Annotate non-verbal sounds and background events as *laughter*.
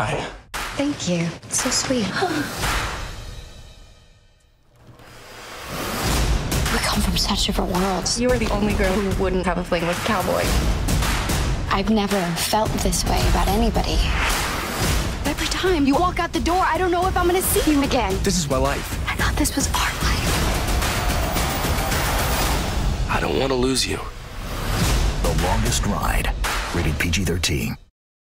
Hi. Thank you. So sweet. *gasps* we come from such different worlds. You are the only girl who wouldn't have a fling with a cowboy. I've never felt this way about anybody. Every time you walk out the door, I don't know if I'm gonna see you again. This is my life. I thought this was our life. I don't want to lose you. The longest ride. Rated PG 13.